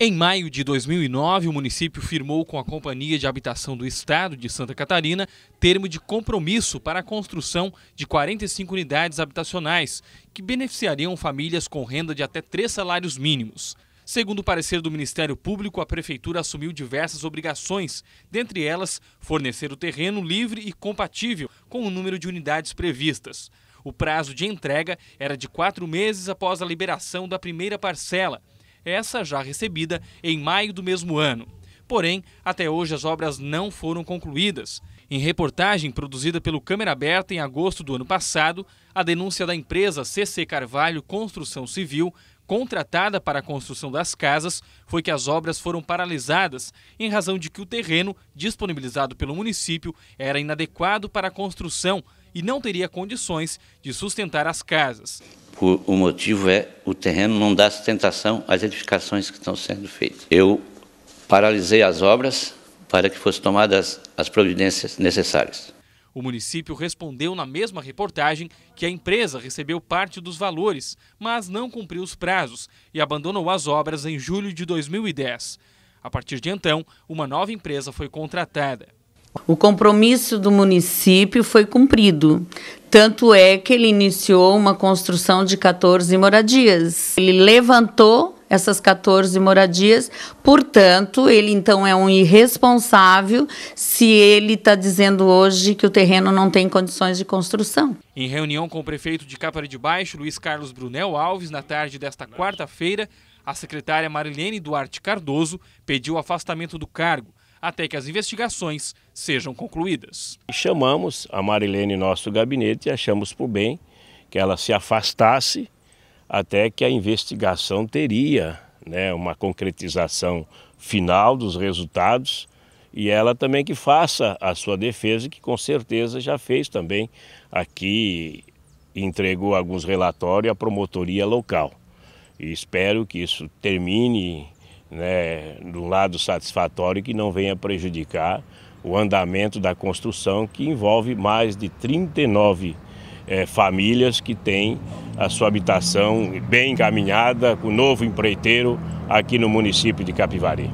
Em maio de 2009, o município firmou com a Companhia de Habitação do Estado de Santa Catarina termo de compromisso para a construção de 45 unidades habitacionais que beneficiariam famílias com renda de até três salários mínimos. Segundo o parecer do Ministério Público, a Prefeitura assumiu diversas obrigações, dentre elas, fornecer o terreno livre e compatível com o número de unidades previstas. O prazo de entrega era de quatro meses após a liberação da primeira parcela essa já recebida em maio do mesmo ano. Porém, até hoje as obras não foram concluídas. Em reportagem produzida pelo Câmera Aberta em agosto do ano passado, a denúncia da empresa CC Carvalho Construção Civil, contratada para a construção das casas, foi que as obras foram paralisadas em razão de que o terreno disponibilizado pelo município era inadequado para a construção e não teria condições de sustentar as casas o motivo é o terreno não dá sustentação às edificações que estão sendo feitas. Eu paralisei as obras para que fossem tomadas as providências necessárias. O município respondeu na mesma reportagem que a empresa recebeu parte dos valores, mas não cumpriu os prazos e abandonou as obras em julho de 2010. A partir de então, uma nova empresa foi contratada. O compromisso do município foi cumprido. Tanto é que ele iniciou uma construção de 14 moradias. Ele levantou essas 14 moradias, portanto, ele então é um irresponsável se ele está dizendo hoje que o terreno não tem condições de construção. Em reunião com o prefeito de Capari de Baixo, Luiz Carlos Brunel Alves, na tarde desta quarta-feira, a secretária Marilene Duarte Cardoso pediu afastamento do cargo até que as investigações sejam concluídas. Chamamos a Marilene nosso gabinete e achamos por bem que ela se afastasse até que a investigação teria né, uma concretização final dos resultados e ela também que faça a sua defesa, que com certeza já fez também aqui, entregou alguns relatórios à promotoria local. E espero que isso termine né, do lado satisfatório que não venha prejudicar o andamento da construção, que envolve mais de 39 é, famílias que têm a sua habitação bem encaminhada, com novo empreiteiro aqui no município de Capivari.